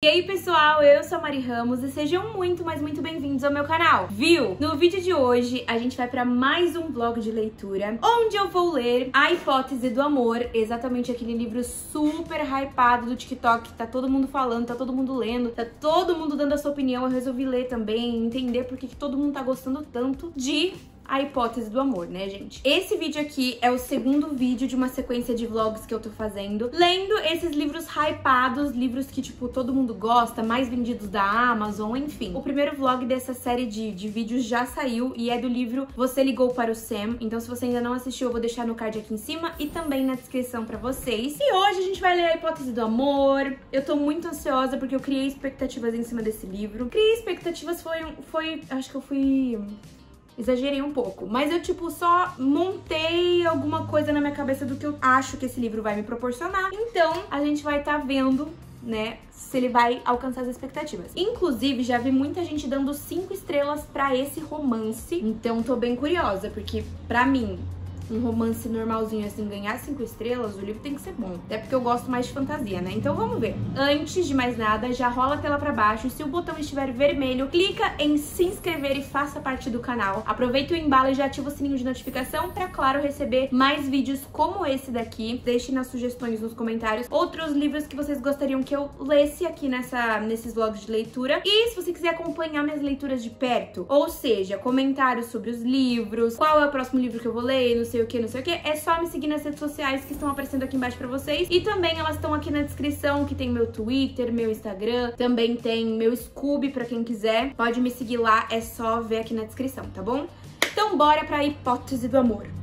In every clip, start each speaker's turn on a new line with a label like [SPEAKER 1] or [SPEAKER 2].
[SPEAKER 1] E aí pessoal, eu sou a Mari Ramos e sejam muito, mas muito bem-vindos ao meu canal, viu? No vídeo de hoje a gente vai para mais um vlog de leitura, onde eu vou ler A Hipótese do Amor, exatamente aquele livro super hypado do TikTok, tá todo mundo falando, tá todo mundo lendo, tá todo mundo dando a sua opinião, eu resolvi ler também, entender por que todo mundo tá gostando tanto de a hipótese do amor, né, gente? Esse vídeo aqui é o segundo vídeo de uma sequência de vlogs que eu tô fazendo, lendo esses livros hypados, livros que, tipo, todo mundo gosta, mais vendidos da Amazon, enfim. O primeiro vlog dessa série de, de vídeos já saiu e é do livro Você Ligou para o Sam, então se você ainda não assistiu, eu vou deixar no card aqui em cima e também na descrição pra vocês. E hoje a gente vai ler a hipótese do amor. Eu tô muito ansiosa porque eu criei expectativas em cima desse livro. Criei expectativas foi, foi acho que eu fui Exagerei um pouco, mas eu, tipo, só montei alguma coisa na minha cabeça do que eu acho que esse livro vai me proporcionar. Então, a gente vai estar tá vendo né, se ele vai alcançar as expectativas. Inclusive, já vi muita gente dando cinco estrelas para esse romance, então tô bem curiosa, porque para mim, um romance normalzinho assim, ganhar cinco estrelas, o livro tem que ser bom. Até porque eu gosto mais de fantasia, né? Então vamos ver. Antes de mais nada, já rola a tela pra baixo. Se o botão estiver vermelho, clica em se inscrever e faça parte do canal. Aproveita o embalo e já ativa o sininho de notificação pra, claro, receber mais vídeos como esse daqui. Deixe nas sugestões nos comentários outros livros que vocês gostariam que eu lesse aqui nessa, nesses vlogs de leitura. E se você quiser acompanhar minhas leituras de perto, ou seja, comentários sobre os livros, qual é o próximo livro que eu vou ler, não sei sei o que, não sei o que, é só me seguir nas redes sociais que estão aparecendo aqui embaixo pra vocês. E também elas estão aqui na descrição, que tem meu Twitter, meu Instagram, também tem meu Scooby pra quem quiser. Pode me seguir lá, é só ver aqui na descrição, tá bom? Então bora pra hipótese do amor.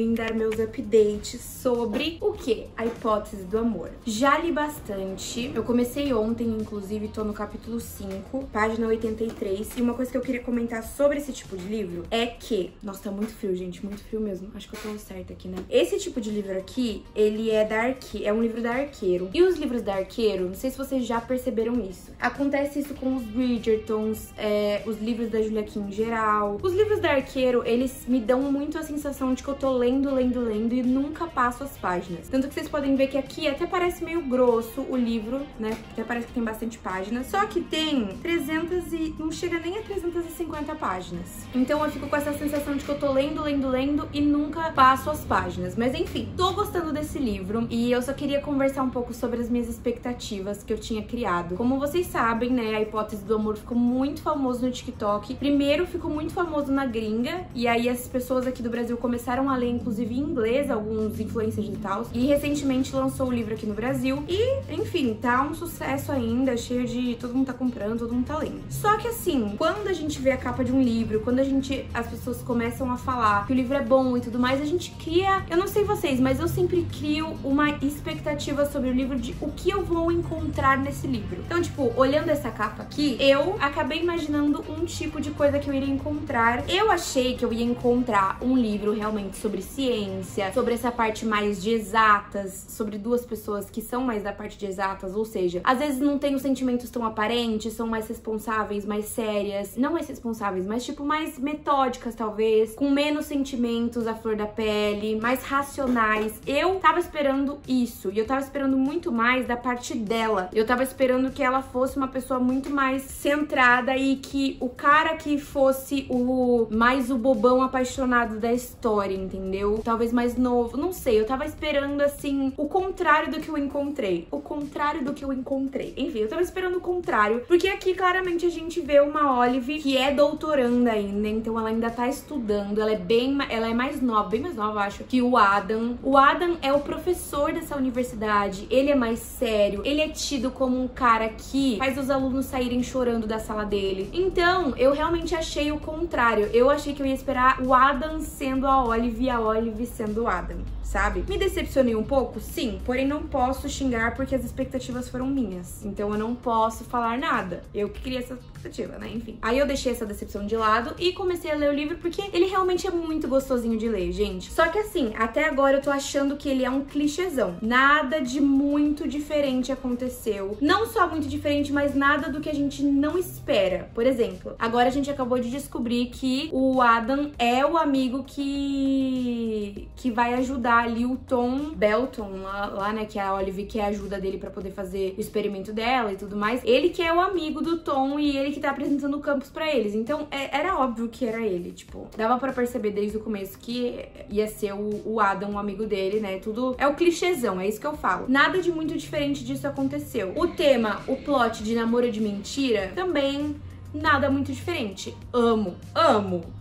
[SPEAKER 1] Vim dar meus updates sobre o que? A hipótese do amor. Já li bastante. Eu comecei ontem, inclusive, tô no capítulo 5, página 83. E uma coisa que eu queria comentar sobre esse tipo de livro é que. Nossa, tá muito frio, gente. Muito frio mesmo. Acho que eu tô certa aqui, né? Esse tipo de livro aqui, ele é da Arque... é um livro da Arqueiro. E os livros da Arqueiro, não sei se vocês já perceberam isso. Acontece isso com os Bridgertons, é, os livros da Julia Kim em geral. Os livros da Arqueiro, eles me dão muito a sensação de que eu tô lendo lendo, lendo, lendo e nunca passo as páginas. Tanto que vocês podem ver que aqui até parece meio grosso o livro, né? Até parece que tem bastante páginas. Só que tem 300 e... não chega nem a 350 páginas. Então eu fico com essa sensação de que eu tô lendo, lendo, lendo e nunca passo as páginas. Mas enfim, tô gostando desse livro e eu só queria conversar um pouco sobre as minhas expectativas que eu tinha criado. Como vocês sabem, né, a hipótese do amor ficou muito famoso no TikTok. Primeiro ficou muito famoso na gringa e aí as pessoas aqui do Brasil começaram a ler inclusive em inglês, alguns influencers e tal. E recentemente lançou o livro aqui no Brasil. E, enfim, tá um sucesso ainda, cheio de. Todo mundo tá comprando, todo mundo tá lendo. Só que assim, quando a gente vê a capa de um livro, quando a gente. as pessoas começam a falar que o livro é bom e tudo mais, a gente cria. Eu não sei vocês, mas eu sempre crio uma expectativa sobre o livro de o que eu vou encontrar nesse livro. Então, tipo, olhando essa capa aqui, eu acabei imaginando um tipo de coisa que eu iria encontrar. Eu achei que eu ia encontrar um livro realmente sobre ciência, sobre essa parte mais de exatas, sobre duas pessoas que são mais da parte de exatas, ou seja, às vezes não tem os sentimentos tão aparentes, são mais responsáveis, mais sérias, não mais responsáveis, mas tipo mais metódicas talvez, com menos sentimentos à flor da pele, mais racionais. Eu tava esperando isso, e eu tava esperando muito mais da parte dela. Eu tava esperando que ela fosse uma pessoa muito mais centrada e que o cara que fosse o mais o bobão apaixonado da história, entendeu? Entendeu? Talvez mais novo, não sei. Eu tava esperando, assim, o contrário do que eu encontrei. O contrário do que eu encontrei. Enfim, eu tava esperando o contrário, porque aqui claramente a gente vê uma Olive que é doutoranda ainda, então ela ainda tá estudando. Ela é bem, ela é mais nova, bem mais nova, acho, que o Adam. O Adam é o professor dessa universidade. Ele é mais sério. Ele é tido como um cara que faz os alunos saírem chorando da sala dele. Então, eu realmente achei o contrário. Eu achei que eu ia esperar o Adam sendo a Olive e Olive sendo Adam sabe? Me decepcionei um pouco? Sim, porém não posso xingar porque as expectativas foram minhas. Então eu não posso falar nada. Eu que criei essa expectativa, né? Enfim. Aí eu deixei essa decepção de lado e comecei a ler o livro porque ele realmente é muito gostosinho de ler, gente. Só que assim, até agora eu tô achando que ele é um clichêzão. Nada de muito diferente aconteceu. Não só muito diferente, mas nada do que a gente não espera. Por exemplo, agora a gente acabou de descobrir que o Adam é o amigo que que vai ajudar ali o Tom Belton, lá, lá né, que é a Olive que é a ajuda dele para poder fazer o experimento dela e tudo mais. Ele que é o amigo do Tom e ele que tá apresentando o campus para eles. Então, é, era óbvio que era ele, tipo, dava para perceber desde o começo que ia ser o, o Adam, o amigo dele, né? Tudo é o clichêzão, é isso que eu falo. Nada de muito diferente disso aconteceu. O tema, o plot de namoro de mentira, também nada muito diferente. Amo, amo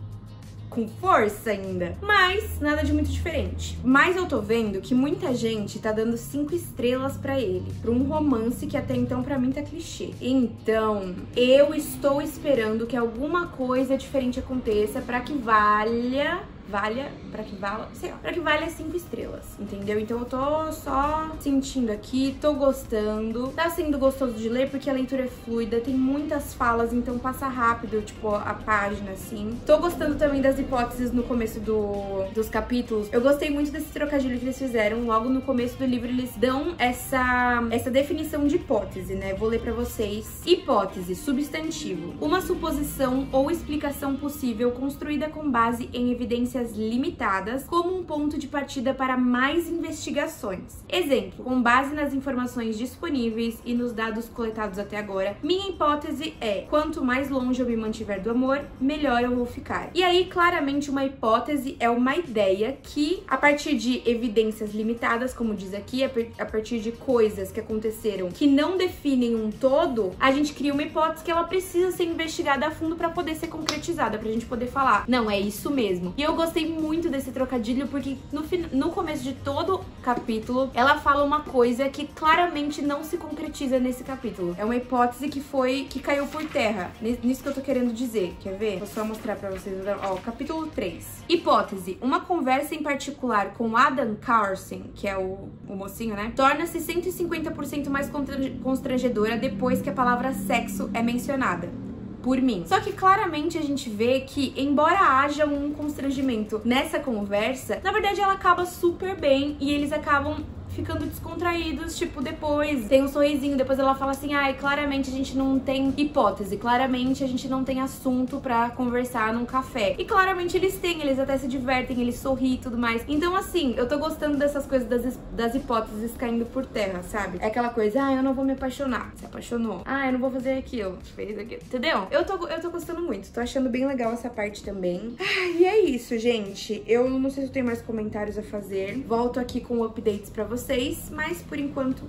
[SPEAKER 1] com força ainda, mas nada de muito diferente. Mas eu tô vendo que muita gente tá dando cinco estrelas para ele, para um romance que até então para mim tá clichê. Então, eu estou esperando que alguma coisa diferente aconteça para que valha valha, para que valha, sei lá, pra que valha cinco estrelas, entendeu? Então eu tô só sentindo aqui, tô gostando. Tá sendo gostoso de ler porque a leitura é fluida, tem muitas falas, então passa rápido, tipo, a página, assim. Tô gostando também das hipóteses no começo do, dos capítulos. Eu gostei muito desse trocadilho que eles fizeram. Logo no começo do livro, eles dão essa, essa definição de hipótese, né? Vou ler pra vocês. Hipótese, substantivo. Uma suposição ou explicação possível construída com base em evidências limitadas como um ponto de partida para mais investigações. Exemplo, com base nas informações disponíveis e nos dados coletados até agora, minha hipótese é: quanto mais longe eu me mantiver do amor, melhor eu vou ficar. E aí, claramente, uma hipótese é uma ideia que, a partir de evidências limitadas, como diz aqui, a partir de coisas que aconteceram que não definem um todo, a gente cria uma hipótese que ela precisa ser investigada a fundo para poder ser concretizada, pra gente poder falar, não, é isso mesmo. E eu gostei muito desse trocadilho porque no, no começo de todo capítulo ela fala uma coisa que claramente não se concretiza nesse capítulo. É uma hipótese que foi que caiu por terra. Nisso que eu tô querendo dizer. Quer ver? Vou só mostrar pra vocês. Ó, capítulo 3. Hipótese. Uma conversa em particular com Adam Carson, que é o, o mocinho, né? Torna-se 150% mais constrangedora depois que a palavra sexo é mencionada por mim. Só que claramente a gente vê que, embora haja um constrangimento nessa conversa, na verdade ela acaba super bem e eles acabam ficando descontraídos, tipo, depois tem um sorrisinho, depois ela fala assim, ai, claramente a gente não tem hipótese, claramente a gente não tem assunto para conversar num café. E claramente eles têm, eles até se divertem, eles sorriem e tudo mais. Então, assim, eu tô gostando dessas coisas das, das hipóteses caindo por terra, sabe? É aquela coisa, ah, eu não vou me apaixonar. Se apaixonou. Ah, eu não vou fazer aquilo. Fez aquilo. Entendeu? Eu tô, eu tô gostando muito. Tô achando bem legal essa parte também. Ah, e é isso, gente. Eu não sei se eu tenho mais comentários a fazer. Volto aqui com updates pra vocês vocês, mas por enquanto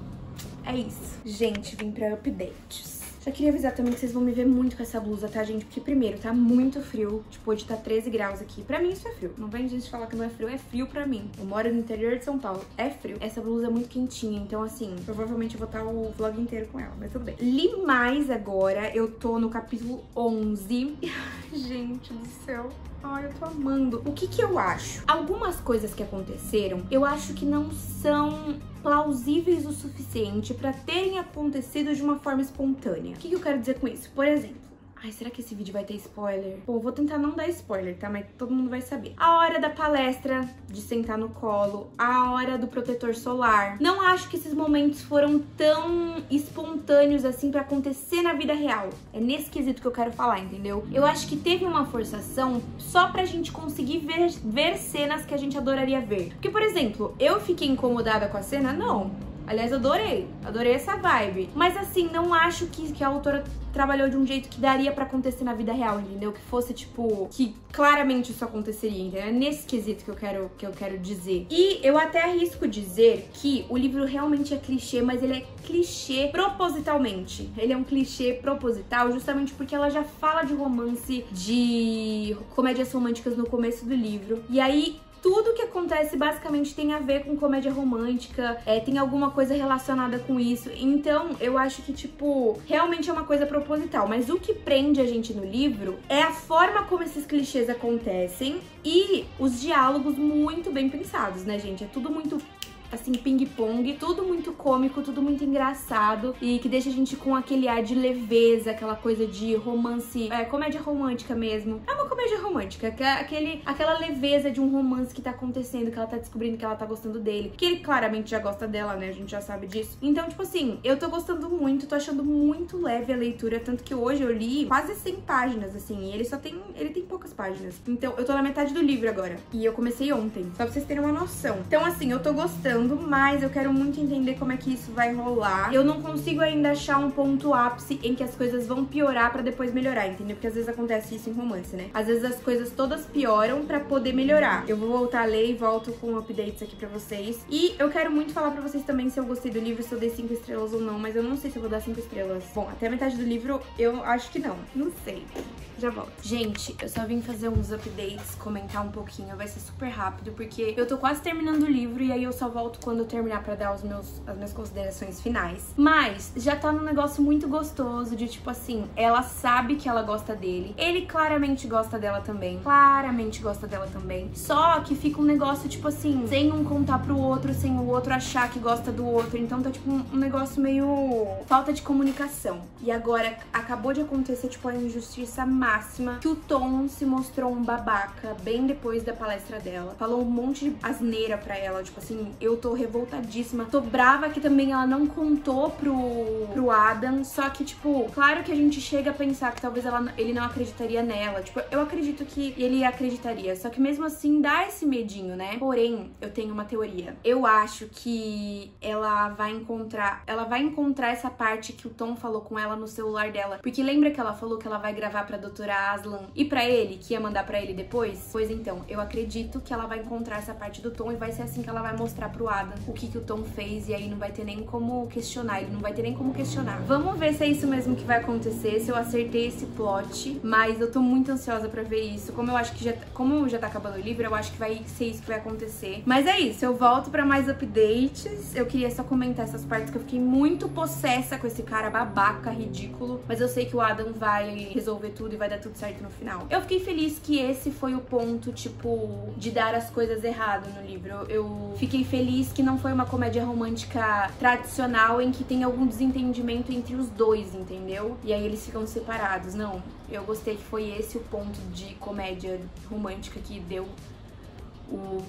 [SPEAKER 1] é isso. Gente, vim pra updates. Já queria avisar também que vocês vão me ver muito com essa blusa, tá, gente? Porque, primeiro, tá muito frio. Tipo, hoje tá 13 graus aqui. Pra mim, isso é frio. Não vem gente falar que não é frio, é frio pra mim. Eu moro no interior de São Paulo. É frio. Essa blusa é muito quentinha, então, assim, provavelmente eu vou estar o vlog inteiro com ela. Mas tudo bem. Li mais agora. Eu tô no capítulo 11. gente do céu. Ai, eu tô amando. O que que eu acho? Algumas coisas que aconteceram, eu acho que não são plausíveis o suficiente para terem acontecido de uma forma espontânea. O que, eu quero dizer com isso? Por exemplo, Ai, será que esse vídeo vai ter spoiler? Pô, vou tentar não dar spoiler, tá? Mas todo mundo vai saber. A hora da palestra, de sentar no colo, a hora do protetor solar. Não acho que esses momentos foram tão espontâneos assim para acontecer na vida real. É nesse quesito que eu quero falar, entendeu? Eu acho que teve uma forçação só pra gente conseguir ver, ver cenas que a gente adoraria ver. Porque, por exemplo, eu fiquei incomodada com a cena? Não. Aliás, adorei. Adorei essa vibe. Mas assim, não acho que, que a autora trabalhou de um jeito que daria para acontecer na vida real, entendeu? Que fosse tipo que claramente isso aconteceria, entendeu? É nesse quesito que eu quero que eu quero dizer. E eu até arrisco dizer que o livro realmente é clichê, mas ele é clichê propositalmente. Ele é um clichê proposital justamente porque ela já fala de romance, de comédias românticas no começo do livro. E aí tudo que acontece basicamente tem a ver com comédia romântica, é, tem alguma coisa relacionada com isso. Então, eu acho que, tipo, realmente é uma coisa proposital. Mas o que prende a gente no livro é a forma como esses clichês acontecem e os diálogos muito bem pensados, né, gente? É tudo muito assim, ping-pong, tudo muito cômico, tudo muito engraçado e que deixa a gente com aquele ar de leveza, aquela coisa de romance, é, comédia romântica mesmo. É uma comédia romântica, aquele, aquela leveza de um romance que tá acontecendo, que ela tá descobrindo que ela tá gostando dele, que ele claramente já gosta dela, né? A gente já sabe disso. Então, tipo assim, eu tô gostando muito, tô achando muito leve a leitura, tanto que hoje eu li quase 100 páginas, assim, e ele só tem, ele tem poucas páginas. Então, eu tô na metade do livro agora, e eu comecei ontem, só pra vocês terem uma noção. Então, assim, eu tô gostando, mas eu quero muito entender como é que isso vai rolar. Eu não consigo ainda achar um ponto ápice em que as coisas vão piorar para depois melhorar, entendeu? Porque às vezes acontece isso em romance, né? Às vezes as coisas todas pioram para poder melhorar. Eu vou voltar a ler e volto com updates aqui pra vocês. E eu quero muito falar pra vocês também se eu gostei do livro, se eu dei 5 estrelas ou não, mas eu não sei se eu vou dar 5 estrelas. Bom, até a metade do livro eu acho que não. Não sei já volto. Gente, eu só vim fazer uns updates, comentar um pouquinho, vai ser super rápido, porque eu tô quase terminando o livro e aí eu só volto quando eu terminar pra dar os meus, as minhas considerações finais. Mas já tá num negócio muito gostoso de tipo assim, ela sabe que ela gosta dele, ele claramente gosta dela também, claramente gosta dela também. Só que fica um negócio tipo assim, sem um contar pro outro, sem o outro achar que gosta do outro. Então tá tipo um, negócio meio falta de comunicação. E agora acabou de acontecer tipo a injustiça máxima máxima que o Tom se mostrou um babaca bem depois da palestra dela. Falou um monte de asneira pra ela, tipo assim, eu tô revoltadíssima. Tô brava que também ela não contou pro, pro Adam, só que, tipo, claro que a gente chega a pensar que talvez ela, ele não acreditaria nela. Tipo, eu acredito que ele acreditaria, só que mesmo assim dá esse medinho, né? Porém, eu tenho uma teoria. Eu acho que ela vai encontrar, ela vai encontrar essa parte que o Tom falou com ela no celular dela. Porque lembra que ela falou que ela vai gravar pra doutora doutora Aslan e para ele, que ia mandar para ele depois? Pois então, eu acredito que ela vai encontrar essa parte do Tom e vai ser assim que ela vai mostrar pro Adam o que, que o Tom fez e aí não vai ter nem como questionar, ele não vai ter nem como questionar. Vamos ver se é isso mesmo que vai acontecer, se eu acertei esse plot, mas eu tô muito ansiosa para ver isso. Como eu acho que já como já tá acabando o livro, eu acho que vai ser isso que vai acontecer. Mas é isso, eu volto para mais updates. Eu queria só comentar essas partes que eu fiquei muito possessa com esse cara babaca, ridículo, mas eu sei que o Adam vai resolver tudo e vai dar tudo certo no final. Eu fiquei feliz que esse foi o ponto, tipo, de dar as coisas errado no livro. Eu fiquei feliz que não foi uma comédia romântica tradicional em que tem algum desentendimento entre os dois, entendeu? E aí eles ficam separados. Não, eu gostei que foi esse o ponto de comédia romântica que deu o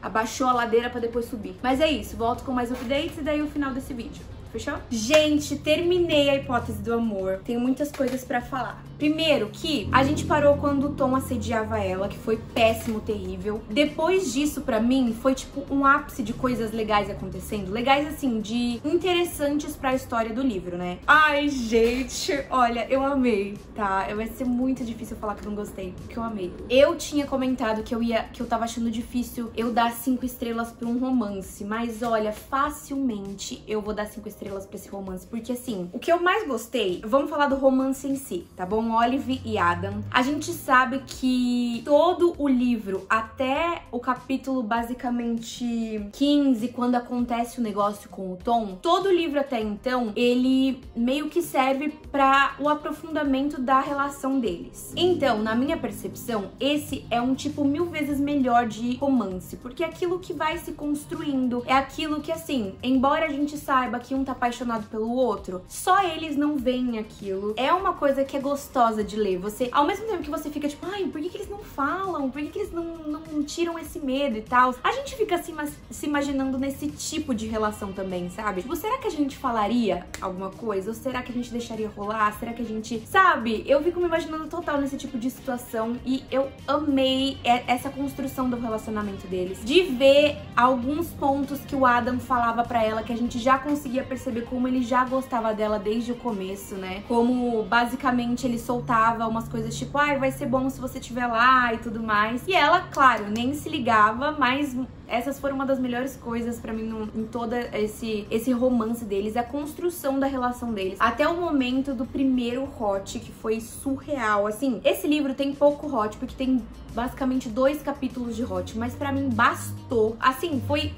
[SPEAKER 1] abaixou a ladeira para depois subir. Mas é isso, volto com mais updates e daí o final desse vídeo. Fechou? Gente, terminei a hipótese do amor. Tenho muitas coisas para falar. Primeiro que a gente parou quando o Tom assediava ela, que foi péssimo, terrível. Depois disso, para mim, foi tipo um ápice de coisas legais acontecendo. Legais, assim, de interessantes para a história do livro, né? Ai, gente, olha, eu amei, tá? Vai ser muito difícil falar que não gostei, porque eu amei. Eu tinha comentado que eu ia, que eu tava achando difícil eu dar cinco estrelas pra um romance, mas olha, facilmente eu vou dar cinco estrelas pra esse romance, porque assim, o que eu mais gostei, vamos falar do romance em si, tá bom? Olive e Adam. A gente sabe que todo o livro, até o capítulo basicamente 15, quando acontece o negócio com o Tom, todo o livro até então, ele meio que serve para o aprofundamento da relação deles. Então, na minha percepção, esse é um tipo mil vezes melhor de romance, porque é aquilo que vai se construindo, é aquilo que assim, embora a gente saiba que um tá apaixonado pelo outro, só eles não veem aquilo. É uma coisa que é gostosa gostosa de ler. Você, ao mesmo tempo que você fica tipo, ai, por que, que eles não falam? Por que, que eles não, não tiram esse medo e tal? A gente fica se, se imaginando nesse tipo de relação também, sabe? Tipo, será que a gente falaria alguma coisa? Ou será que a gente deixaria rolar? Será que a gente. Sabe? Eu fico me imaginando total nesse tipo de situação e eu amei essa construção do relacionamento deles. De ver alguns pontos que o Adam falava para ela que a gente já conseguia perceber como ele já gostava dela desde o começo, né? Como basicamente ele soltava umas coisas tipo, ai, vai ser bom se você estiver lá e tudo mais. E ela, claro, nem se ligava, mas essas foram uma das melhores coisas para mim no, em todo esse, esse romance deles, a construção da relação deles. Até o momento do primeiro hot, que foi surreal. Assim, esse livro tem pouco hot, porque tem basicamente dois capítulos de hot, mas para mim bastou. Assim, foi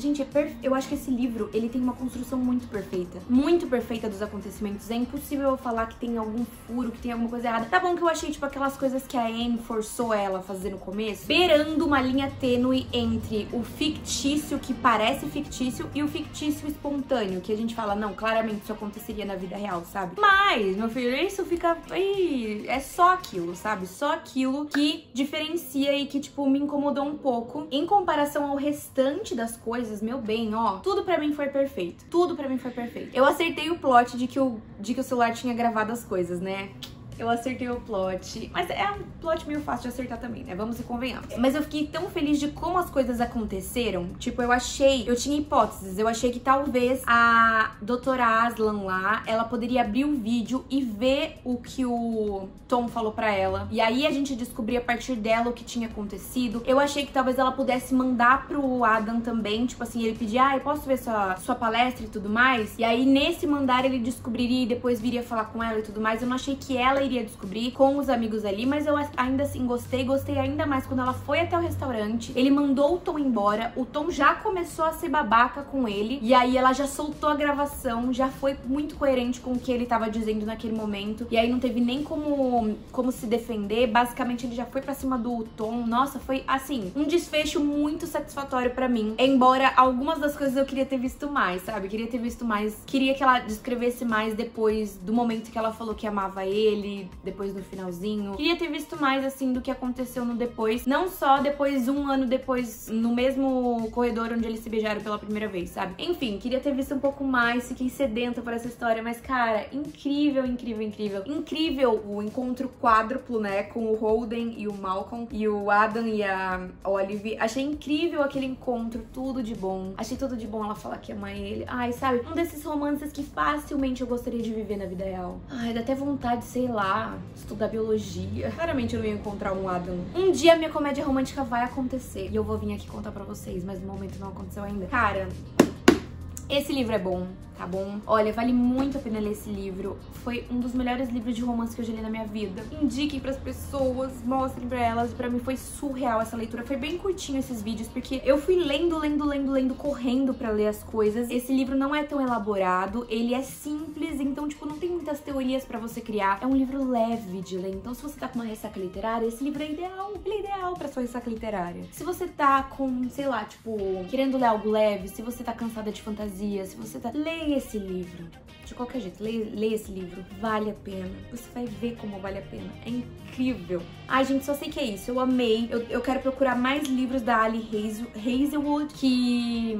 [SPEAKER 1] Gente, é perfe... eu acho que esse livro, ele tem uma construção muito perfeita. Muito perfeita dos acontecimentos. É impossível eu falar que tem algum furo, que tem alguma coisa errada. Tá bom que eu achei, tipo, aquelas coisas que a Anne forçou ela a fazer no começo, beirando uma linha tênue entre o fictício, que parece fictício, e o fictício espontâneo, que a gente fala, não, claramente isso aconteceria na vida real, sabe? Mas, meu filho, isso fica... Ih, é só aquilo, sabe? Só aquilo que diferencia e que, tipo, me incomodou um pouco. Em comparação ao restante das coisas, meu bem, ó, tudo pra mim foi perfeito. Tudo pra mim foi perfeito. Eu acertei o plot de que o, de que o celular tinha gravado as coisas, né? Eu acertei o plot. Mas é um plot meio fácil de acertar também, né? Vamos e convenhamos. Mas eu fiquei tão feliz de como as coisas aconteceram. Tipo, eu achei, eu tinha hipóteses. Eu achei que talvez a doutora Aslan lá, ela poderia abrir o vídeo e ver o que o Tom falou para ela. E aí a gente descobria a partir dela o que tinha acontecido. Eu achei que talvez ela pudesse mandar pro Adam também, tipo assim, ele pedir, ah, eu posso ver sua, sua palestra e tudo mais. E aí nesse mandar ele descobriria e depois viria falar com ela e tudo mais. Eu não achei que ela iria descobrir com os amigos ali, mas eu ainda assim gostei, gostei ainda mais quando ela foi até o restaurante. Ele mandou o Tom embora, o Tom já começou a ser babaca com ele, e aí ela já soltou a gravação, já foi muito coerente com o que ele tava dizendo naquele momento, e aí não teve nem como, como se defender, basicamente ele já foi pra cima do Tom. Nossa, foi assim, um desfecho muito satisfatório para mim, embora algumas das coisas eu queria ter visto mais, sabe? Queria ter visto mais, queria que ela descrevesse mais depois do momento que ela falou que amava ele, depois do finalzinho. Queria ter visto mais, assim, do que aconteceu no depois. Não só depois, um ano depois, no mesmo corredor onde eles se beijaram pela primeira vez, sabe? Enfim, queria ter visto um pouco mais, fiquei sedenta por essa história, mas, cara, incrível, incrível, incrível. Incrível o encontro quádruplo, né, com o Holden e o Malcolm, e o Adam e a Olive. Achei incrível aquele encontro, tudo de bom. Achei tudo de bom ela falar que ama ele. Ai, sabe? Um desses romances que facilmente eu gostaria de viver na vida real. Ai, dá até vontade, sei lá, estudar biologia. Claramente eu não ia encontrar um Adam. Um dia minha comédia romântica vai acontecer. E eu vou vir aqui contar pra vocês, mas no momento não aconteceu ainda. Cara, esse livro é bom tá bom? Olha, vale muito a pena ler esse livro. Foi um dos melhores livros de romance que eu já li na minha vida. Indiquem pras pessoas, mostrem pra elas. Pra mim foi surreal essa leitura. Foi bem curtinho esses vídeos, porque eu fui lendo, lendo, lendo, lendo, correndo pra ler as coisas. Esse livro não é tão elaborado, ele é simples, então, tipo, não tem muitas teorias pra você criar. É um livro leve de ler, então se você tá com uma ressaca literária, esse livro é ideal. Ele é ideal pra sua ressaca literária. Se você tá com, sei lá, tipo, querendo ler algo leve, se você tá cansada de fantasia, se você tá... Leia leia esse livro. De qualquer jeito, leia, leia, esse livro. Vale a pena. Você vai ver como vale a pena. É incrível. Ai, gente, só sei que é isso. Eu amei. Eu, eu quero procurar mais livros da Ali Hazelwood, que,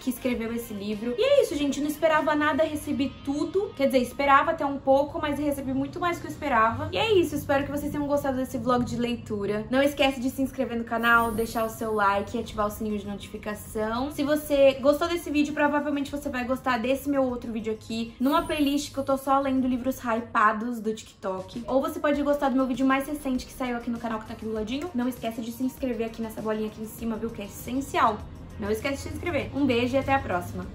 [SPEAKER 1] que escreveu esse livro. E é isso, gente. Não esperava nada, recebi tudo. Quer dizer, esperava até um pouco, mas recebi muito mais do que eu esperava. E é isso. Espero que vocês tenham gostado desse vlog de leitura. Não esquece de se inscrever no canal, deixar o seu like e ativar o sininho de notificação. Se você gostou desse vídeo, provavelmente você vai gostar desse meu outro vídeo aqui, numa playlist que eu tô só lendo livros hypados do TikTok. Ou você pode gostar do meu vídeo mais recente que saiu aqui no canal que tá aqui do ladinho. Não esquece de se inscrever aqui nessa bolinha aqui em cima, viu? Que é essencial. Não esquece de se inscrever. Um beijo e até a próxima.